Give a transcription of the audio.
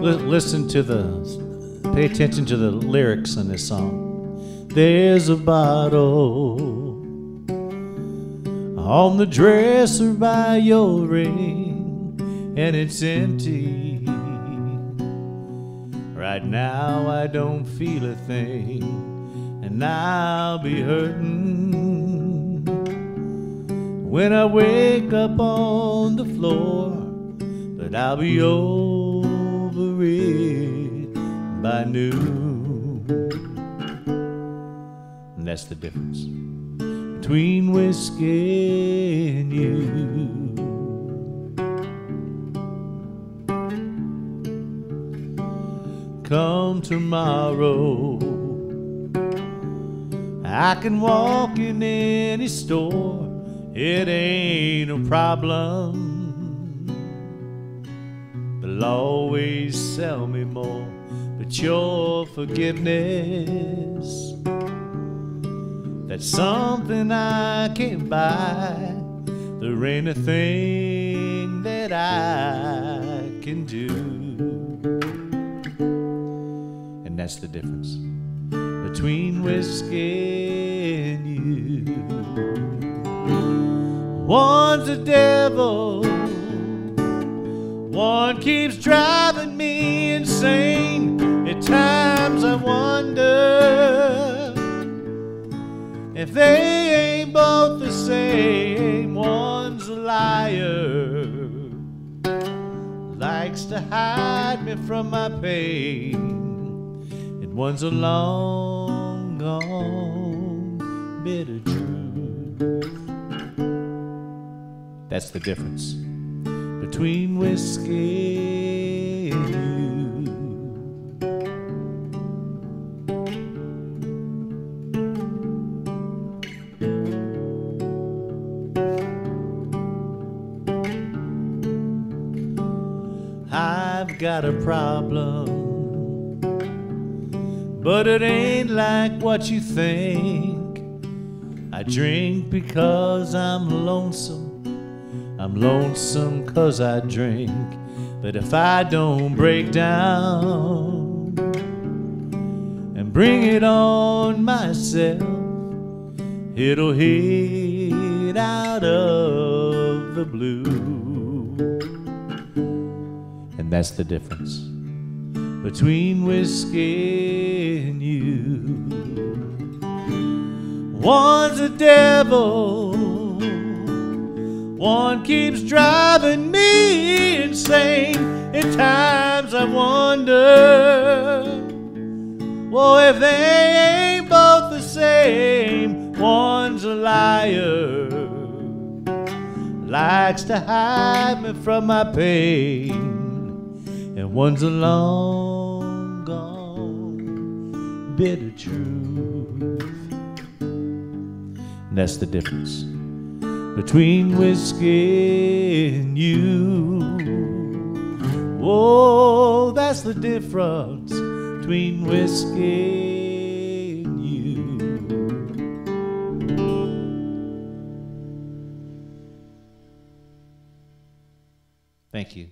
Li- listen to the, pay attention to the lyrics in this song. There's a bottle on the dresser by your ring, and it's empty. Right now, I don't feel a thing, and I'll be hurting when I wake up on the floor, but I'll be over it by noon. And that's the difference between whiskey and you. Come tomorrow, I can walk in any store, it ain't a problem. They'll always sell me more, but your forgiveness. That's something I can't buy. There ain't a thing that I can do. And that's the difference between whiskey and you. One's a devil, one keeps driving me insane. At times I wonder if they ain't both the same, one's a liar, likes to hide me from my pain, and one's a long gone bitter truth. That's the difference between whiskey and you. I've got a problem, but it ain't like what you think. I drink because I'm lonesome. I'm lonesome cause I drink. But if I don't break down and bring it on myself, it'll hit out of the blue. And that's the difference between whiskey and you. One's a devil, one keeps driving me insane. At times I wonder, well, if they ain't both the same, one's a liar, likes to hide me from my pain and one's a long gone bitter truth. And that's the difference between whiskey and you. Oh, that's the difference between whiskey and you. Thank you.